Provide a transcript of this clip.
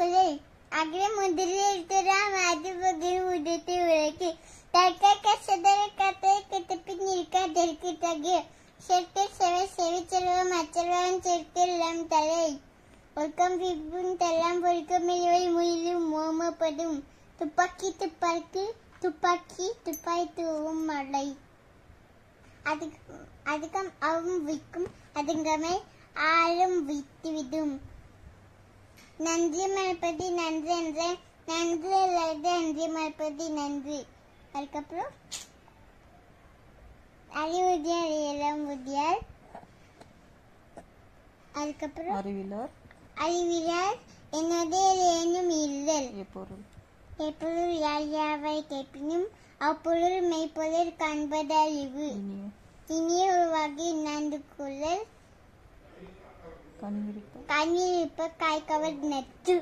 முதலில் அது பகிர் உதத்தை உரைக்கு தற்காக்க சதர கத்தை கிட்டப்பி நிற்காதற்கு தகு செற்கு செவை செவி செல்வம் அச்செல்வம் செற்கெல்லாம் தலை ஒழுக்கம் விப்பும் தெல்லாம் பொறுக்கமில்லை முயிலும் மோமப்படும் துப்பாக்கி துப்பாக்கி துப்பாக்கி துப்பாய் தூவும் மழை அதுக்கு அதுக்கம் அவும் விற்கும் அதுங்கமே ஆளும் விட்டுவிடும் நன்றி மறுபடி நன்றி என்ற நன்றி இல்லாத நன்றி மறுபடி நன்றி. அதுக்கப்புறம் அறிவுதியார் இளம் உதியார் அதுக்கப்புறம் அறிவிலர். அறிவியார் என்னுடைய ஏனும் இல்லல் எப்பொருள். எப்பொருள் யார் யாவை கேட்பினும் அப்பொருள் மெய்ப்பொருள் காண்பதறிவு. இனிய. ஒரு வகை கொள்ளல் కానీ కానీ ఇప్పుడు కాయ కవర్ నెచ్చు